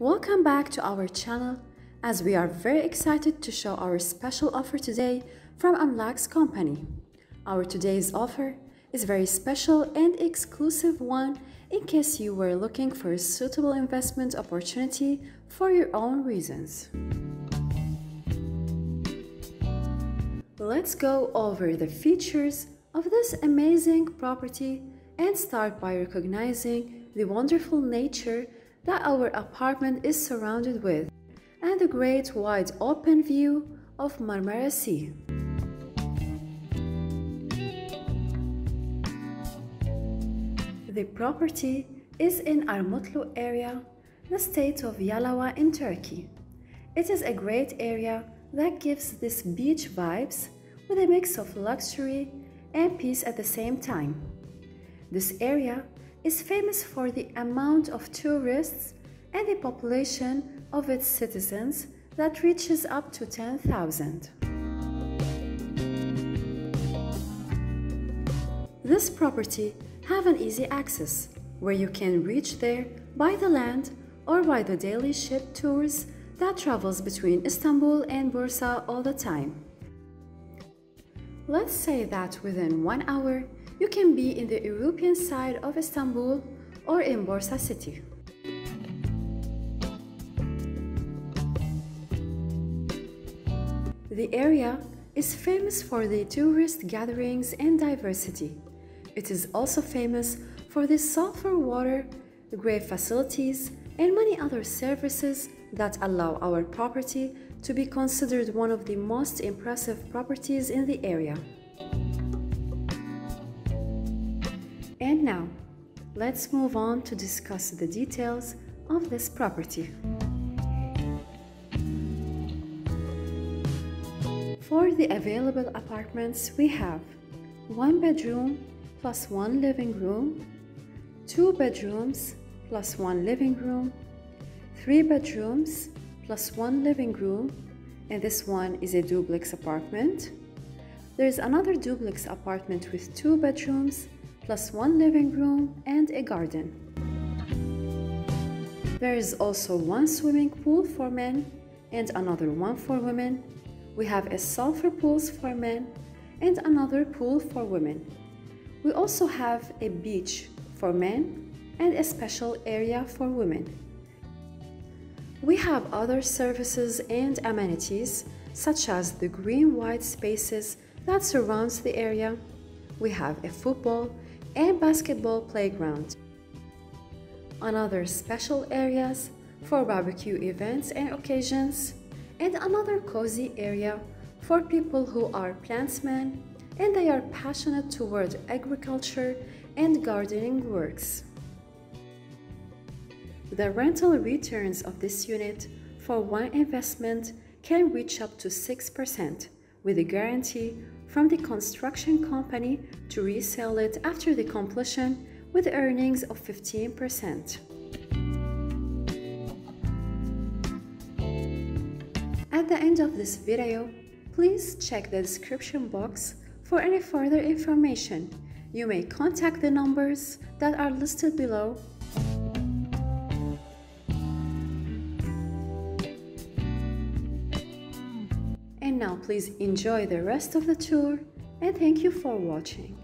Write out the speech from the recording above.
Welcome back to our channel as we are very excited to show our special offer today from Amlax company. Our today's offer is very special and exclusive one in case you were looking for a suitable investment opportunity for your own reasons. Let's go over the features of this amazing property and start by recognizing the wonderful nature that our apartment is surrounded with and the great wide open view of Marmara Sea. The property is in Armutlu area, the state of Yalova in Turkey. It is a great area that gives this beach vibes with a mix of luxury and peace at the same time. This area is famous for the amount of tourists and the population of its citizens that reaches up to 10,000. This property have an easy access where you can reach there by the land or by the daily ship tours that travels between Istanbul and Bursa all the time. Let's say that within one hour you can be in the European side of Istanbul or in Bursa city. The area is famous for the tourist gatherings and diversity. It is also famous for the sulfur water, great facilities, and many other services that allow our property to be considered one of the most impressive properties in the area. And now, let's move on to discuss the details of this property. For the available apartments, we have one bedroom plus one living room, two bedrooms plus one living room, three bedrooms plus one living room, and this one is a duplex apartment. There is another duplex apartment with two bedrooms plus one living room and a garden. There is also one swimming pool for men and another one for women. We have a sulfur pools for men and another pool for women. We also have a beach for men and a special area for women. We have other services and amenities such as the green white spaces that surrounds the area. We have a football and basketball playground. Another special areas for barbecue events and occasions and another cozy area for people who are plantsmen and they are passionate toward agriculture and gardening works. The rental returns of this unit for one investment can reach up to 6% with a guarantee from the construction company to resell it after the completion with earnings of 15%. At the end of this video, please check the description box for any further information, you may contact the numbers that are listed below. And now please enjoy the rest of the tour and thank you for watching.